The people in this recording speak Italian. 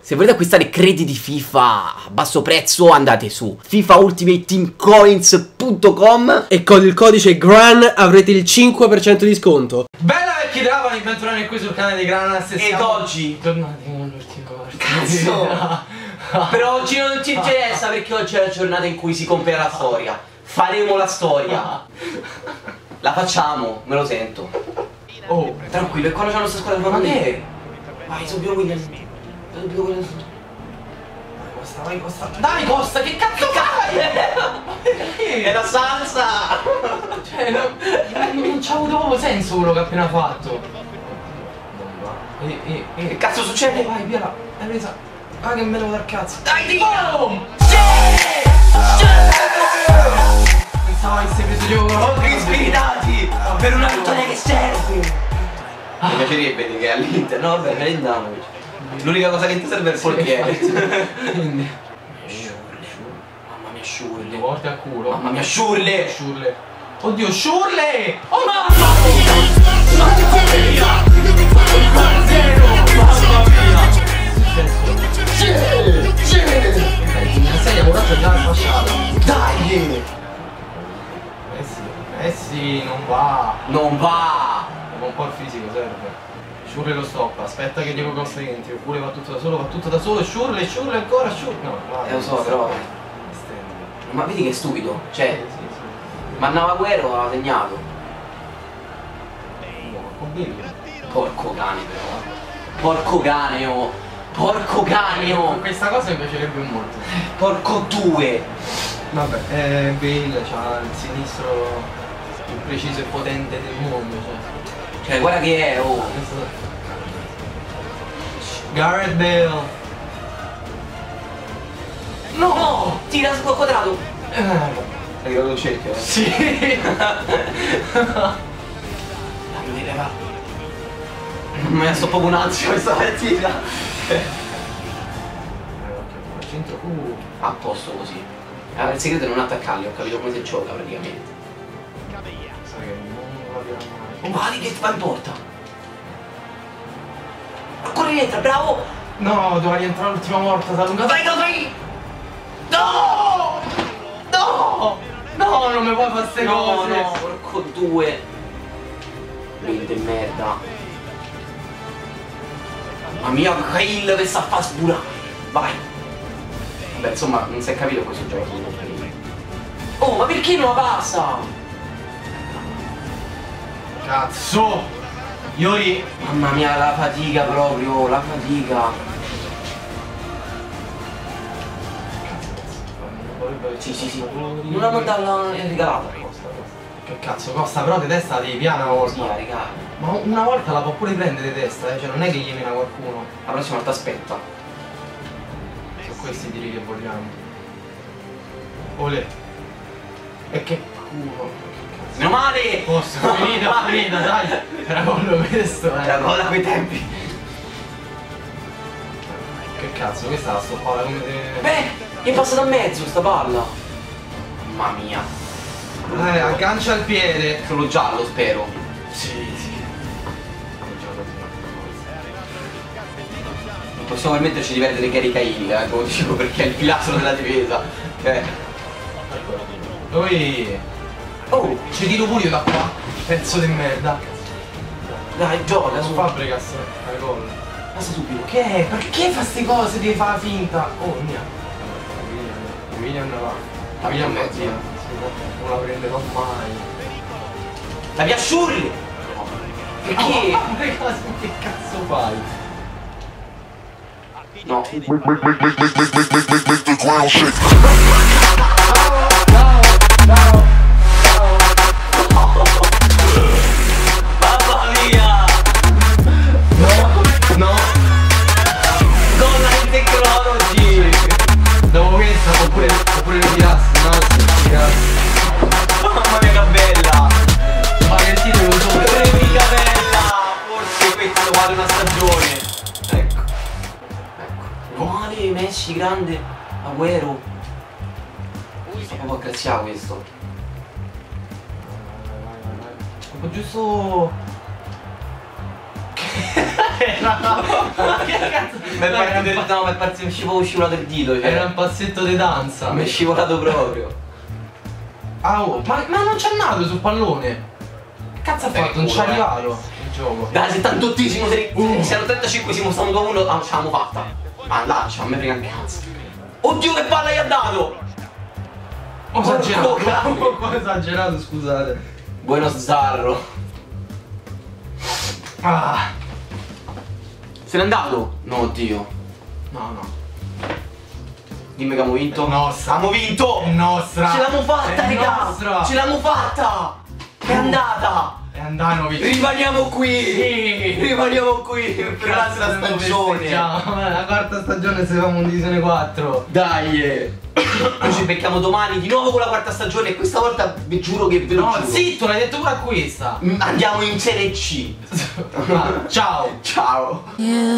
Se volete acquistare crediti FIFA a basso prezzo andate su fifaultimateteamcoins.com E con il codice GRAN avrete il 5% di sconto. Bella vecchi dravani, bentornati qui sul canale di Granas Ed oggi Tornati con l'ultimo Cazzo! Per oggi non ci interessa perché oggi è la giornata in cui si compie la storia. Faremo la storia. La facciamo, me lo sento. Oh, Tranquillo, e quando c'è la nostra squadra Ma fa che? Vai, subito Williams Subito Williams Costa, vai Costa Dai Costa, che cazzo fai? È la salsa Cioè, no, non c'ha avuto senso quello che ha appena fatto E, e, e Che cazzo succede? Vai, via là, l'hai presa Ah che me lo dal cazzo Dai, tira! Boom! Pensavo avesse preso gioco Oh, che spiritati! Per una vittoria che serve! Mi piacerebbe che all'Inter, no vabbè, Melendanovic. L'unica cosa che ti serve è il portiere. Sì, Quindi. Mamma mia, sciurle. Morte a culo. Mamma mia, Shurle. Sciurle. Oddio, Shurle. Oh mamma mia! Mamma mia! Mamma mia! Sì, sì! ora c'è già la fasciata. Dai! Eh sì, eh sì, non va. Non va! Un po' il fisico serve. Shurle lo stoppa, aspetta che Diego Costa entri Oppure va tutto da solo, va tutto da solo Shurle, Shurle ancora, Shurle No, vai Eh, lo so, però. Ma vedi che stupido. Eh, Cioè, sì, sì Mannava Guero aveva segnato. No, con Billy Porco cane però. Porco cane, oh! Porco cane, oh! Questa cosa mi piacerebbe molto Porco due! Vabbè, eh, Bale c'ha il sinistro più preciso e potente del mondo, cioè. Cioè, guarda che è, oh! Garrett Bale. No! No! Tira sul quadrato! Eh, Hai tirato il cerchio, eh? sì! Dai, leva. Mi ha sto proprio un'ansia questa partita. Centro, uh. A posto così. Allora, il segreto è non attaccarli, ho capito come si gioca praticamente. Sai che non la guardi che va in porta! Ancora rientra, bravo! No, doveva rientrare l'ultima volta, si è allungato. Vai, vai! No! No! No, non mi puoi fare queste No, cose! no, porco due! Mente merda! Mamma mia, Kyle che sta a fare sburare! Vai! Vabbè, insomma, non si è capito questo gioco. Oh, ma perché non la passa? Cazzo! Iori! Mamma mia, la fatica proprio, la fatica! Sì, sì, sì. Non la mandava è regalata. Che cazzo, Costa però di testa la devi piana una volta. Sì, raga. Ma una volta la può pure prendere di testa, eh? cioè non è che gli mena qualcuno. La prossima volta aspetta. Sono questi i tiri che vogliamo. Ole. E che culo. Meno male! Posso, finita, finita, dai. Era quello questo, eh. Era cosa a quei tempi. Che cazzo, questa la stoppata come te. Beh, è passata a mezzo sta palla. Mamma mia. Eh, aggancia il piede. Solo giallo, spero. Sì, sì. Non possiamo permetterci di perdere Gary Cahill, eh, come dicevo, perché è il pilastro della difesa. Eh. Poi. Oh, Ci tiro pure io da qua. Pezzo di merda. dai, gioca Su. Fabregas. Fai gol. Passa subito. Che è? Perché fa queste cose? Devi fare la finta. Oh mia. William va. Via. eh. Sì, Non la prenderò mai. La via Shurley! Perché? Oh, che cazzo fai? No. Messi, grande, Agüero. Sta proprio a graziare questo. Proprio giusto... Ma che cazzo? Mi è partito era, un pa- no, mi è partito, mi è scivolato- scivolato il dito. era Cioè. un passetto di danza. Mi è scivolato proprio. Ah, oh, ma, ma non c'è nato sul pallone. Che cazzo ha fatto? Non culo, ci è eh. arrivato il gioco. Dai, 78esimo, se Uh. siamo 35esimo, stiamo 2-1, ah, ce l'abbiamo fatta. Ma lancia, a me frega un cazzo. Oddio che palla gli ha dato! Ho esagerato. Ho esagerato, scusate. Buono Zarro. Ah. Se n'è andato? No, oddio. No, no. Dimmi che abbiamo vinto. È nostra. Abbiamo vinto! È nostra. Ce l'abbiamo fatta, raga! nostra. Ce l'abbiamo fatta! È andata! E andano vicino. Rimaniamo qui! Sì. Rimaniamo qui per l'altra stagione! La quarta stagione se facciamo in divisione 4. Dai! Noi ci becchiamo domani di nuovo con la quarta stagione e questa volta vi giuro che ve lo No, giuro. zitto, l'hai detto pure a questa. Andiamo in Serie C. Ah, ciao. Ciao! You